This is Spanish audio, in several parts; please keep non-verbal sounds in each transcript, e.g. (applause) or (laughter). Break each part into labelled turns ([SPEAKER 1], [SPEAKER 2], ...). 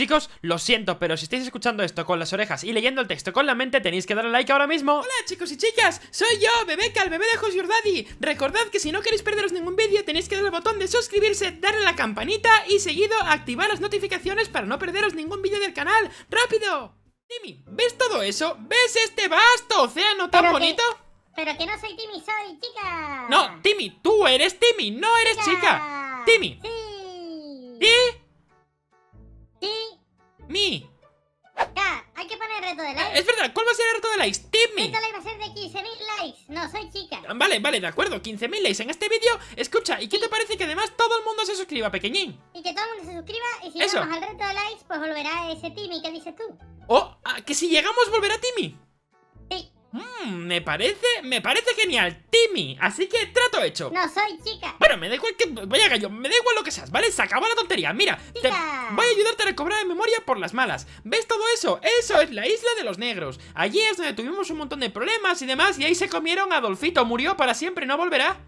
[SPEAKER 1] Chicos, lo siento, pero si estáis escuchando esto con las orejas y leyendo el texto con la mente, tenéis que darle like ahora mismo.
[SPEAKER 2] Hola chicos y chicas, soy yo, Bebeca, el bebé de Your Daddy. Recordad que si no queréis perderos ningún vídeo, tenéis que dar al botón de suscribirse, darle a la campanita y seguido activar las notificaciones para no perderos ningún vídeo del canal. ¡Rápido! Timmy, ¿ves todo eso? ¿Ves este vasto océano tan
[SPEAKER 3] Pero que-
[SPEAKER 2] bonito?
[SPEAKER 3] Pero que no soy Timmy, soy chica.
[SPEAKER 2] No, Timmy, tú eres Timmy, no eres chica. Timmy.
[SPEAKER 3] Sí.
[SPEAKER 2] ¿Y? Mi.
[SPEAKER 3] Ya, hay que poner reto de
[SPEAKER 2] Ah,
[SPEAKER 3] likes.
[SPEAKER 2] Es verdad, ¿cuál va a ser el reto de likes? Timmy.
[SPEAKER 3] Reto like va a ser de 15.000 likes. No, soy chica.
[SPEAKER 2] Vale, vale, de acuerdo, 15.000 likes en este vídeo Escucha, ¿y qué te parece que además todo el mundo se suscriba, pequeñín?
[SPEAKER 3] Y que todo el mundo se suscriba y si
[SPEAKER 2] Eso.
[SPEAKER 3] llegamos al reto de likes, pues volverá ese Timmy que dices tú.
[SPEAKER 2] Oh, ah, que si llegamos volverá Timmy. Mmm, me parece, me parece genial, Timmy Así que trato hecho
[SPEAKER 3] No, soy chica.
[SPEAKER 2] Bueno, me da igual que, vaya gallo, me da igual lo que seas, ¿vale? Se acabó la tontería, mira te-. Voy a ayudarte a recobrar memoria por las malas ¿Ves todo eso? Eso es la isla de los negros Allí es donde tuvimos un montón de problemas y demás Y ahí se comieron a Adolfito, murió para siempre, no volverá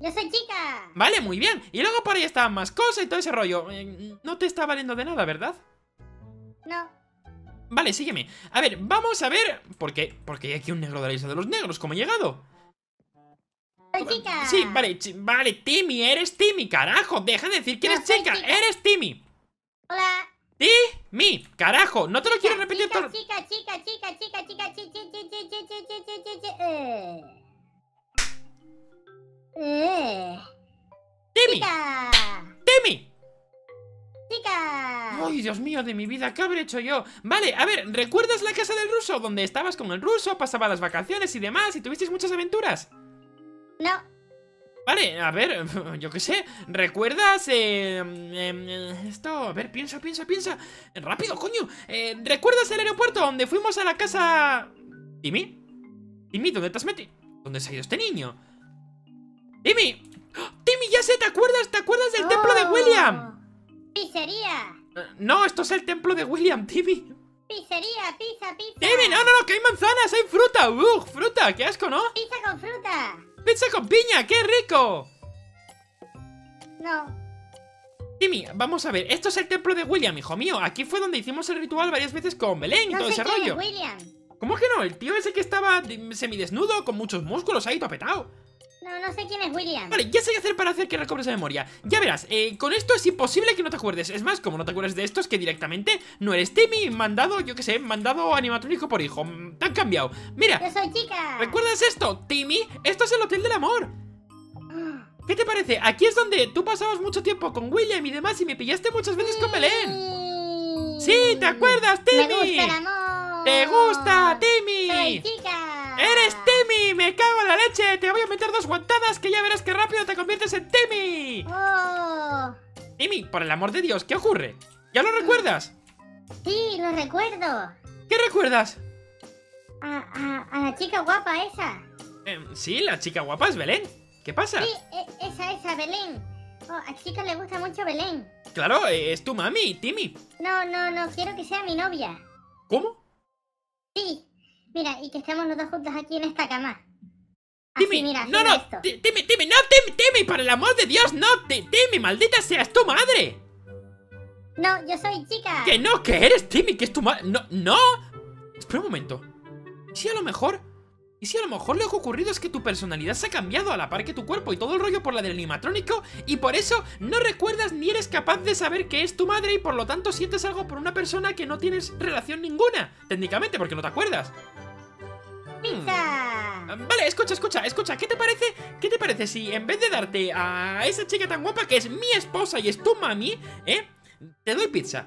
[SPEAKER 3] Yo soy chica.
[SPEAKER 2] Vale, muy bien. Y luego por ahí estaban más cosas y todo ese rollo. Eh, no te está valiendo de nada, ¿verdad?
[SPEAKER 3] No.
[SPEAKER 2] Vale, sígueme. A ver, vamos a ver... ¿Por qué? Porque hay aquí un negro de la isla de los negros. ¿Cómo he llegado?
[SPEAKER 3] Chica.
[SPEAKER 2] Sí, vale, vale, Timmy, eres Timmy, carajo. Deja de decir que eres chica. Eres Timmy.
[SPEAKER 3] Hola.
[SPEAKER 2] Timmy, carajo. No te lo quiero repetir todo.
[SPEAKER 3] Chica, chica, chica, chica, chica, chica,
[SPEAKER 2] Timmy. Timmy.
[SPEAKER 3] Chica.
[SPEAKER 2] Ay, Dios mío, de mi vida, ¿qué habré hecho yo? Vale, a ver, ¿recuerdas la casa del ruso? Donde estabas con el ruso, pasaba las vacaciones y demás y tuvisteis muchas aventuras.
[SPEAKER 3] No.
[SPEAKER 2] Vale, a ver, (laughs) yo qué sé, ¿recuerdas eh, em, eh, esto? A ver, piensa, piensa, piensa. Rápido, coño. Eh, ¿Recuerdas el aeropuerto donde fuimos a la casa... ¿Timmy? ¿Timmy, dónde te has metido? ¿Dónde se ha ido este niño? ¡Timmy! ¡Oh! ¡Timmy, ya sé! ¿Te acuerdas? ¿Te acuerdas del templo de
[SPEAKER 3] Oh.
[SPEAKER 2] William?
[SPEAKER 3] Pizzería.
[SPEAKER 2] No, esto es el templo de William, Timmy.
[SPEAKER 3] Pizzería, pizza, pizza.
[SPEAKER 2] Timmy, no, no, no, que hay manzanas, hay fruta. ¡Ugh, fruta! ¡Qué asco, ¿no?
[SPEAKER 3] Pizza con fruta.
[SPEAKER 2] ¡Pizza con piña! ¡Qué rico!
[SPEAKER 3] No.
[SPEAKER 2] Timmy, vamos a ver, esto es el templo de William, hijo mío. Aquí fue donde hicimos el ritual varias veces con Belén y
[SPEAKER 3] No
[SPEAKER 2] todo
[SPEAKER 3] sé
[SPEAKER 2] ese
[SPEAKER 3] quién
[SPEAKER 2] rollo.
[SPEAKER 3] es William.
[SPEAKER 2] ¿Cómo que no? El tío ese que estaba de- semidesnudo, con muchos músculos ahí, topetado.
[SPEAKER 3] No, no sé quién es William.
[SPEAKER 2] Vale, ya sé qué hacer para hacer que recobres la memoria. Ya verás, eh, con esto es imposible que no te acuerdes. Es más, como no te acuerdas de esto, es que directamente no eres Timmy, mandado, yo qué sé, mandado animatrónico por hijo. Mm, Te han cambiado. Mira,
[SPEAKER 3] Yo soy chica.
[SPEAKER 2] ¿recuerdas esto? Timmy, esto es el Hotel del Amor. ¿Qué te parece? Aquí es donde tú pasabas mucho tiempo con William y demás y me pillaste muchas veces con Belén. Sí, ¿te acuerdas,
[SPEAKER 3] Me
[SPEAKER 2] Timmy?
[SPEAKER 3] gusta el amor.
[SPEAKER 2] ¿Te gusta,
[SPEAKER 3] Soy
[SPEAKER 2] Timmy?
[SPEAKER 3] chica.
[SPEAKER 2] ¡Eres Timmy! ¡Me cago en la leche! ¡Te voy a meter dos guantadas que ya verás que rápido te conviertes en Timmy!
[SPEAKER 3] Oh.
[SPEAKER 2] Timmy, por el amor de Dios, ¿qué ocurre? ¿Ya lo recuerdas?
[SPEAKER 3] Sí, lo recuerdo.
[SPEAKER 2] ¿Qué recuerdas?
[SPEAKER 3] A, a, a la chica guapa esa.
[SPEAKER 2] Em, sí, la chica guapa es Belén. ¿Qué pasa?
[SPEAKER 3] Sí, e- esa, esa, Belén. Oh, a chicas le gusta mucho Belén.
[SPEAKER 2] Claro, eh, es tu mami, Timmy.
[SPEAKER 3] No, no, no, quiero que sea mi novia.
[SPEAKER 2] ¿Cómo?
[SPEAKER 3] Sí. Mira, y que estemos los dos juntos aquí en esta cama.
[SPEAKER 2] Timmy,
[SPEAKER 3] mira,
[SPEAKER 2] no, no, Timmy, Timmy, no, Timmy, Timmy, por el amor de Dios, no, Ti- Timmy, maldita seas tu madre.
[SPEAKER 3] No, yo soy chica.
[SPEAKER 2] Que no, que eres Timmy, que es tu madre. No, no. Espera un momento. ¿Y si a lo mejor... ¿Y si a lo mejor lo que ha ocurrido es que tu personalidad se ha cambiado a la par que tu cuerpo y todo el rollo por la del animatrónico y por eso no recuerdas ni eres capaz de saber que es tu madre y por lo tanto sientes algo por una persona que no tienes relación ninguna, técnicamente porque no te acuerdas?
[SPEAKER 3] Pizza.
[SPEAKER 2] Ah, Vale, escucha, escucha, escucha, ¿qué te parece? ¿Qué te parece si en vez de darte a esa chica tan guapa que es mi esposa y es tu mami, eh, te doy pizza?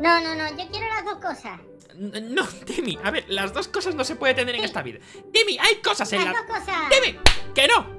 [SPEAKER 3] No, no, no, yo quiero las dos cosas.
[SPEAKER 2] No, (laughs) Timmy, a ver, las dos cosas no se puede tener en esta vida. Timmy, hay cosas en
[SPEAKER 3] Las
[SPEAKER 2] la...
[SPEAKER 3] dos cosas.
[SPEAKER 2] Timmy, que no.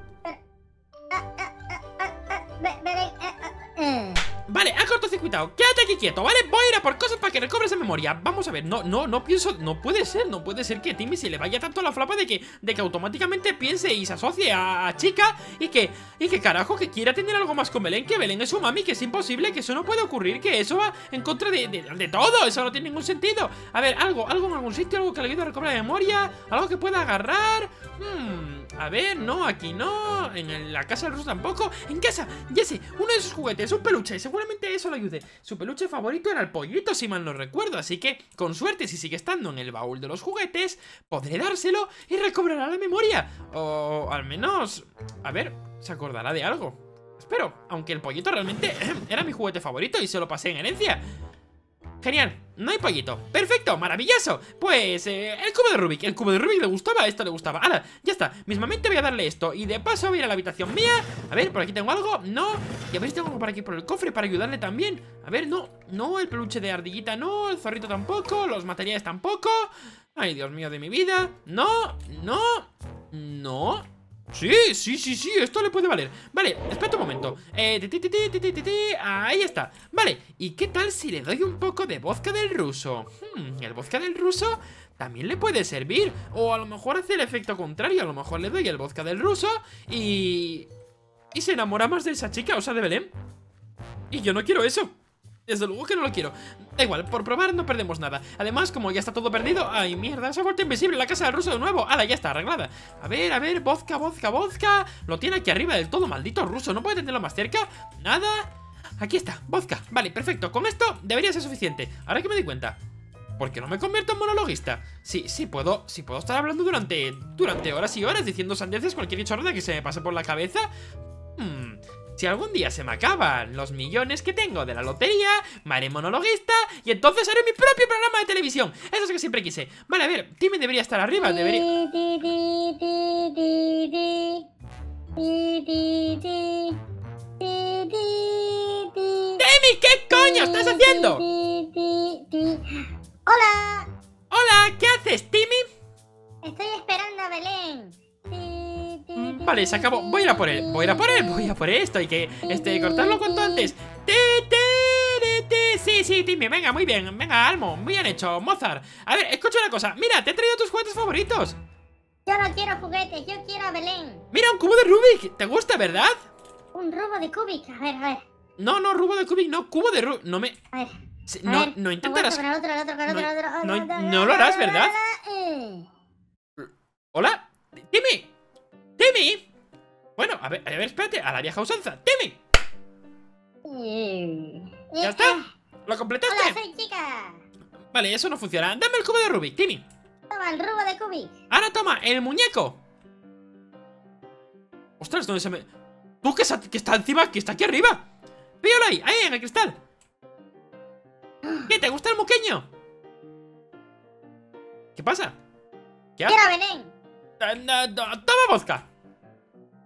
[SPEAKER 2] Vale, ha cortocircuitado. Quédate aquí quieto, ¿vale? Voy a ir a por cosas para que recobres la memoria. Vamos a ver, no, no, no pienso. No puede ser, no puede ser que Timmy se le vaya tanto la flapa de que, de que automáticamente piense y se asocie a, chica y que, y que carajo, que quiera tener algo más con Belén, que Belén es su mami, que es imposible, que eso no puede ocurrir, que eso va en contra de, de, de todo, eso no tiene ningún sentido. A ver, algo, algo en algún sitio, algo que le ayude a recobrar la memoria, algo que pueda agarrar. Hmm, A ver, no, aquí no. En la casa del ruso tampoco. En casa, ya uno de sus juguetes, un peluche. Seguramente eso lo ayude. Su peluche favorito era el pollito, si mal no recuerdo. Así que, con suerte, si sigue estando en el baúl de los juguetes, podré dárselo y recobrará la memoria. O al menos. A ver, se acordará de algo. Espero, aunque el pollito realmente (clears throat) era mi juguete favorito y se lo pasé en herencia. Genial, no hay pollito. Perfecto, maravilloso. Pues eh, el cubo de Rubik. El cubo de Rubik le gustaba, esto le gustaba. ¡Hala! Ya está. Mismamente voy a darle esto. Y de paso voy a ir a la habitación mía. A ver, por aquí tengo algo. No. Y a ver si tengo algo por aquí por el cofre para ayudarle también. A ver, no. No, el peluche de ardillita no. El zorrito tampoco. Los materiales tampoco. Ay, Dios mío de mi vida. No, no, no. Sí, sí, sí, sí, esto le puede valer. Vale, espérate un momento. Eh, ti, ti, ti, Ahí está. Vale, ¿y qué tal si le doy un poco de vodka del ruso? Hmm, el vodka del ruso también le puede servir. O a lo mejor hace el efecto contrario. A lo mejor le doy el vodka del ruso Y... Y se enamora más de esa chica, o sea, de Belén. Y yo no quiero eso desde luego que no lo quiero. Da igual, por probar no perdemos nada. Además, como ya está todo perdido ¡Ay, mierda! Se ha vuelto invisible la casa del ruso de nuevo. ¡Hala, ya está arreglada! A ver, a ver, vodka, vodka, vodka. Lo tiene aquí arriba del todo, maldito ruso. ¿No puede tenerlo más cerca? Nada. Aquí está, vodka. Vale, perfecto. Con esto debería ser suficiente. Ahora que me di cuenta ¿Por qué no me convierto en monologuista? Sí, sí puedo, sí puedo estar hablando durante, durante horas y horas Diciendo sandeces cualquier chorrada que se me pase por la cabeza. Hmm, si algún día se me acaban los millones que tengo de la lotería, me haré monologuista y entonces haré mi propio programa de televisión. Eso es lo que siempre quise. Vale, a ver, Timmy debería estar arriba, debería... ¡Timmy, qué coño estás haciendo!
[SPEAKER 3] ¡Hola!
[SPEAKER 2] ¡Hola! ¿Qué haces, Timmy?
[SPEAKER 3] Estoy esperando a Belén.
[SPEAKER 2] Vale, se acabó. Voy a ir a por él, voy a ir a por él, (laughs) voy a por esto. Hay que, este, cortarlo cuanto antes. Sí, sí, Timmy, venga, muy bien. Venga, Almo, muy bien hecho, Mozart. A ver, escucha una cosa. Mira, te he traído tus juguetes favoritos.
[SPEAKER 3] Yo no quiero juguetes, yo quiero a Belén.
[SPEAKER 2] Mira, un cubo de Rubik. ¿Te gusta, verdad?
[SPEAKER 3] Un robo de Kubik. A ver, a ver,
[SPEAKER 2] No, no, cubo de Kubik, no, cubo de Rubik. No me...
[SPEAKER 3] a ver. a
[SPEAKER 2] No,
[SPEAKER 3] ver,
[SPEAKER 2] no intentarás... No- lo harás, ¿verdad?
[SPEAKER 3] Eh.
[SPEAKER 2] ¿Hola? ¿Timmy? ¿Timmy? Bueno, a ver, a ver, espérate, a la vieja usanza. ¡Timmy! ¿Ya está? ¿Lo completaste?
[SPEAKER 3] Hola, soy chica.
[SPEAKER 2] Vale, eso no funciona. Dame el cubo de Rubik, Timmy.
[SPEAKER 3] Toma el robo de Kubik.
[SPEAKER 2] Ahora toma, el muñeco. Ostras, ¿dónde se me...? ¿Tú que, que está encima, que está aquí arriba? Píllalo ahí, ahí, en el cristal. ¿Qué, te gusta el muqueño? ¿Qué pasa? ¿Qué haces?
[SPEAKER 3] Quiero Belén.
[SPEAKER 2] Toma vodka.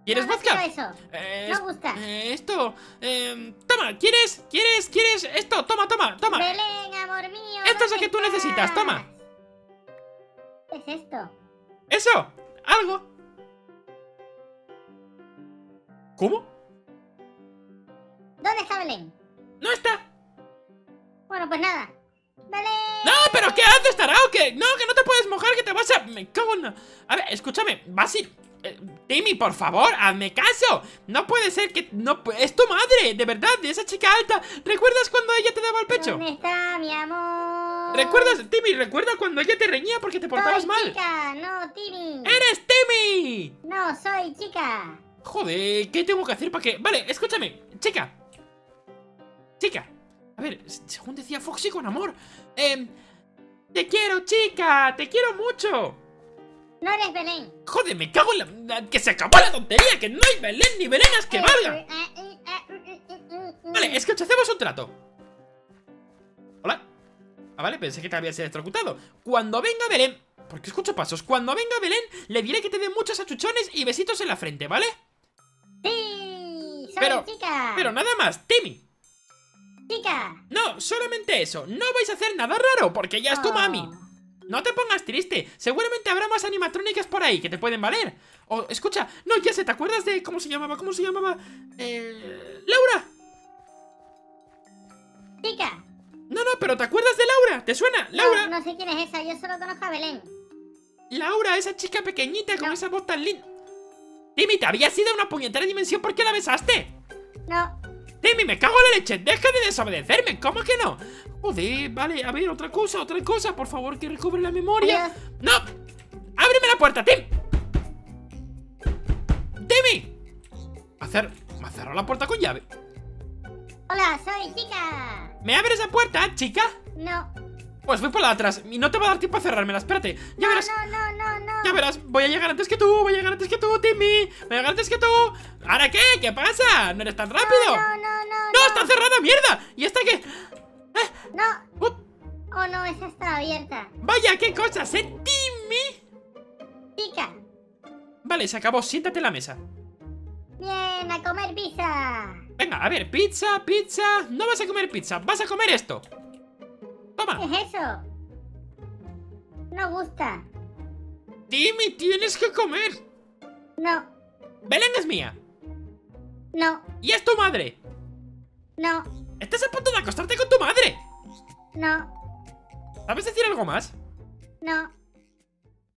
[SPEAKER 2] ¿Quieres
[SPEAKER 3] no, no
[SPEAKER 2] vodka?
[SPEAKER 3] eso.
[SPEAKER 2] Eh,
[SPEAKER 3] No gusta.
[SPEAKER 2] eh, esto, eh, toma, ¿quieres? ¿Quieres? ¿Quieres? Esto, toma, toma, toma.
[SPEAKER 3] Belén, amor mío.
[SPEAKER 2] Esto es lo
[SPEAKER 3] ¿dónde
[SPEAKER 2] que tú necesitas, toma.
[SPEAKER 3] ¿Qué es esto?
[SPEAKER 2] Eso, algo. ¿Cómo?
[SPEAKER 3] ¿Dónde está Belén?
[SPEAKER 2] No está.
[SPEAKER 3] Bueno, pues nada. Belén.
[SPEAKER 2] No, pero ¿qué haces, tarao? Que no, que no te puedes mojar, que te vas a. Me cago en. A ver, escúchame, vas a ir. eh, Timmy, por favor, hazme caso. No puede ser que. No, es tu madre, de verdad, de esa chica alta. ¿Recuerdas cuando ella te daba el pecho?
[SPEAKER 3] ¿Dónde está mi amor?
[SPEAKER 2] ¿Recuerdas, Timmy? ¿Recuerda cuando ella te reñía porque te portabas
[SPEAKER 3] soy
[SPEAKER 2] mal?
[SPEAKER 3] chica, no, Timmy.
[SPEAKER 2] ¡Eres Timmy!
[SPEAKER 3] No, soy chica.
[SPEAKER 2] Joder, ¿qué tengo que hacer para que.? Vale, escúchame, chica. Chica. A ver, según decía Foxy con amor. Eh, te quiero, chica, te quiero mucho.
[SPEAKER 3] No eres Belén.
[SPEAKER 2] Joder, me cago en la. la- Que se acabó la tontería, que no hay Belén ni Belenas que
[SPEAKER 3] eh,
[SPEAKER 2] Vale, escucha, hacemos un trato. Hola. Ah, vale, pensé que te habías electrocutado. Cuando venga Belén. Porque escucho pasos. Cuando venga Belén, le diré que te dé muchos achuchones y besitos en la frente, ¿vale?
[SPEAKER 3] Sí, soy
[SPEAKER 2] Pero-
[SPEAKER 3] chica.
[SPEAKER 2] Pero nada más, Timmy.
[SPEAKER 3] Chica.
[SPEAKER 2] No, solamente eso. No vais a hacer nada raro, porque ya es tu
[SPEAKER 3] Oh.
[SPEAKER 2] mami. No te pongas triste. Seguramente habrá más animatrónicas por ahí que te pueden valer. O, escucha, no, ya sé, ¿te acuerdas de cómo se llamaba? ¿Cómo se llamaba? Eh. Laura.
[SPEAKER 3] Chica.
[SPEAKER 2] No, no, pero ¿te acuerdas de Laura? ¿Te suena? Laura.
[SPEAKER 3] No, no sé quién es esa, yo solo conozco a Belén.
[SPEAKER 2] Laura, esa chica pequeñita con esa voz tan linda. Timmy, te había sido una puñetera dimensión porque la besaste.
[SPEAKER 3] No.
[SPEAKER 2] Timmy, me cago en la leche. Deja de desobedecerme. ¿Cómo que no? Joder, vale, a ver, otra cosa, otra cosa. Por favor, que recobre la memoria.
[SPEAKER 3] Adiós.
[SPEAKER 2] ¡No! ¡Ábreme la puerta, Tim! cer me ha cerrado la puerta con llave.
[SPEAKER 3] Hola, soy chica.
[SPEAKER 2] ¿Me abres la puerta, chica?
[SPEAKER 3] No.
[SPEAKER 2] Pues voy por la atrás y no te va a dar tiempo a cerrármela, espérate. Ya
[SPEAKER 3] No,
[SPEAKER 2] verás.
[SPEAKER 3] no, no, no, no.
[SPEAKER 2] Ya verás, voy a llegar antes que tú, voy a llegar antes que tú, Timmy. Voy a llegar antes que tú. ¿Ahora qué? ¿Qué pasa? ¿No eres tan rápido?
[SPEAKER 3] No, no, no, no.
[SPEAKER 2] ¡No, está cerrada, mierda! ¿Y esta qué?
[SPEAKER 3] No.
[SPEAKER 2] Uh,
[SPEAKER 3] Oh, no, esa está abierta.
[SPEAKER 2] vaya, qué cosas, ¿eh, Timmy?
[SPEAKER 3] Chica.
[SPEAKER 2] Vale, se acabó, siéntate en la mesa.
[SPEAKER 3] Bien, a comer pizza.
[SPEAKER 2] Venga, a ver, pizza, pizza. No vas a comer pizza, vas a comer esto.
[SPEAKER 3] ¿Qué
[SPEAKER 2] Toma.
[SPEAKER 3] es eso? No gusta.
[SPEAKER 2] Timmy, tienes que comer.
[SPEAKER 3] No,
[SPEAKER 2] Belén es mía.
[SPEAKER 3] no,
[SPEAKER 2] Y es tu madre.
[SPEAKER 3] no,
[SPEAKER 2] Estás a punto de acostarte con tu madre.
[SPEAKER 3] no,
[SPEAKER 2] ¿Sabes decir algo más?
[SPEAKER 3] no.